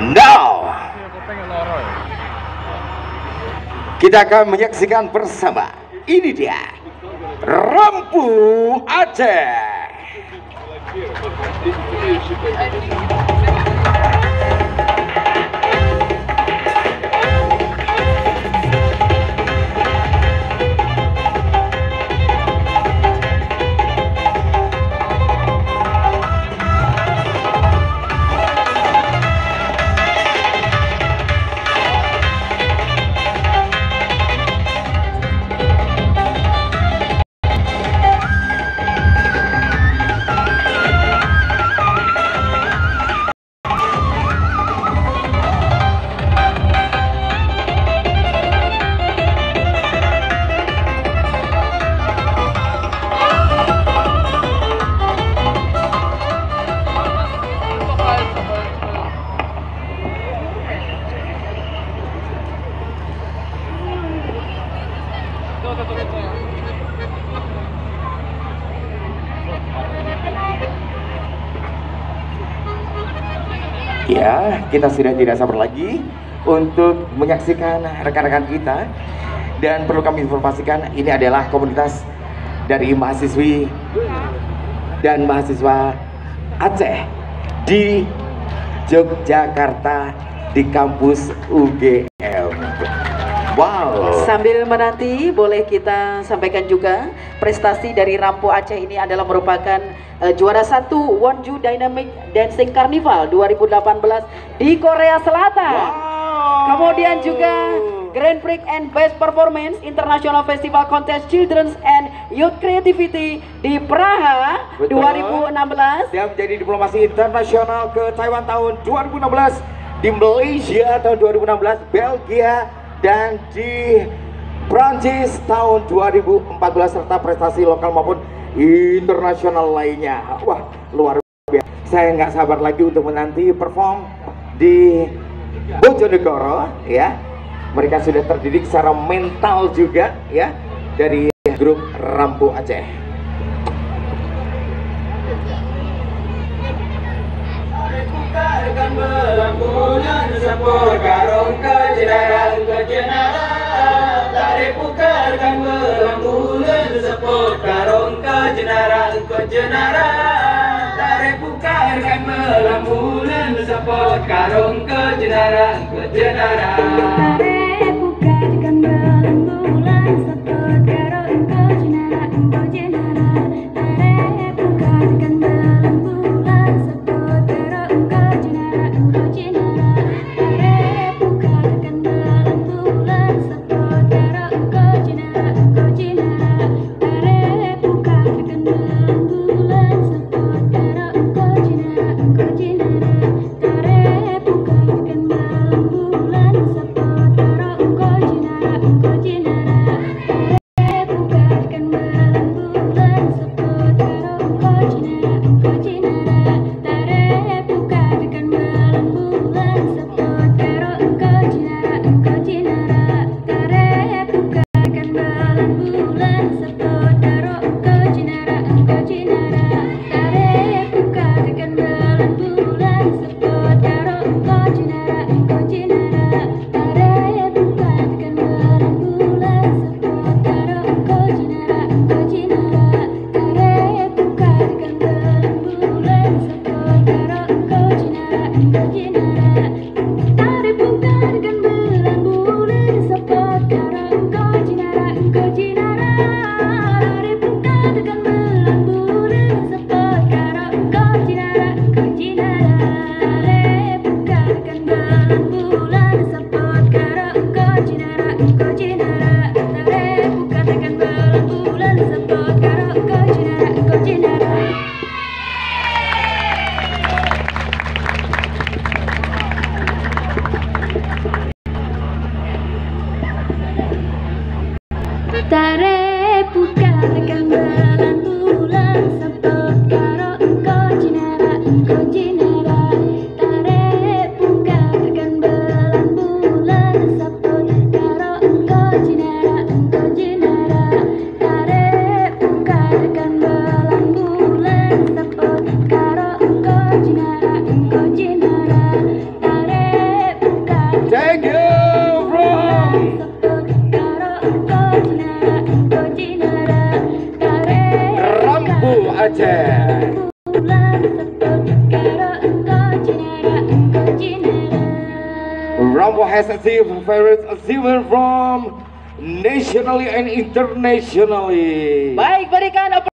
Now, kita akan menyaksikan bersama. Ini dia, Rampu Aceh. Ya, kita sudah tidak sabar lagi untuk menyaksikan rekan-rekan kita dan perlu kami informasikan ini adalah komunitas dari mahasiswi dan mahasiswa Aceh di Yogyakarta di kampus UGM. Wow. Sambil menanti, boleh kita sampaikan juga prestasi dari Rampo Aceh ini adalah merupakan uh, juara satu Wonju Dynamic Dancing Carnival 2018 di Korea Selatan. Wow. Kemudian juga Grand Prix and Best Performance International Festival Contest Children's and Youth Creativity di Praha Betul. 2016. Dia menjadi diplomasi internasional ke Taiwan tahun 2016 di Malaysia tahun 2016 Belgia dan di Prancis tahun 2014 serta prestasi lokal maupun internasional lainnya. Wah luar biasa. Saya nggak sabar lagi untuk menanti perform di Bojonegoro ya. Mereka sudah terdidik secara mental juga ya dari grup Rampu Aceh. Belampunan sepur karung sepur karung ke jenarang ke jenara Tarik pukarkan belampunan sepur karung ke jenarang Thank you. Tare buka kembalan bulan sepuluh Rambo has achieved various achievement from nationally and internationally. Baik, berikan